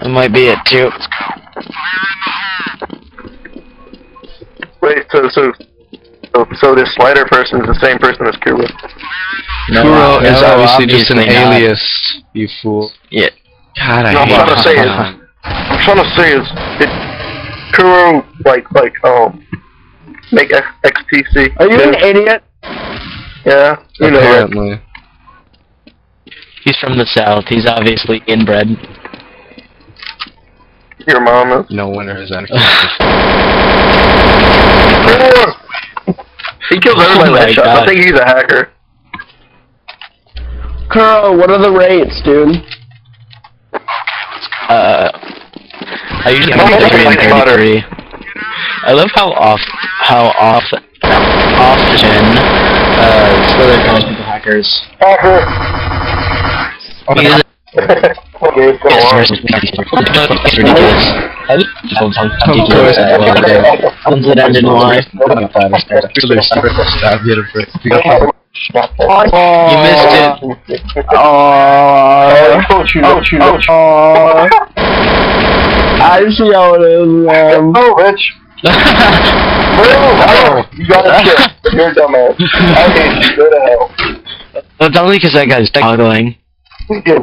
That might be it too. Wait, so so so, so this slider person is the same person as Kuro? No, Kuro no, is obviously just an not. alias, you fool. Yeah. God, I No, I'm hate trying to say is, I'm trying to say is, did Kuro like like um make X- XTC? Are you too? an idiot? Yeah, you know. it. Apparently. He's from the south. He's obviously inbred. Your mom. No winner has entered. Kuro! He kills everybody Oh with my headshots. I think he's a hacker. Kuro, what are the rates, dude? Uh, I usually Oh, have 33 and 33. I love how off, how off, often, uh, Slither calls people hackers. Hacker. Because okay, go on. it's ridiculous. How ridiculous that was. Comes it ended why? Stop, hit him for You missed it. Oh. I see how it is, man. Oh, Rich. Oh, you got a shit. You're a dumbass. I hate you. Go to hell. That's only because that guy's toggling. We did.